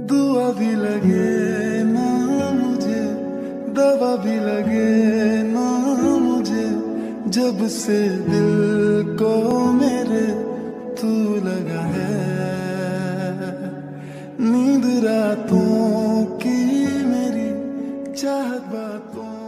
दुआ भी लगे ना मुझे। दवा भी लगे ना मुझे। जब से दिल को मेरे तू लगा है। नींद रातों की मेरी चाहत बातों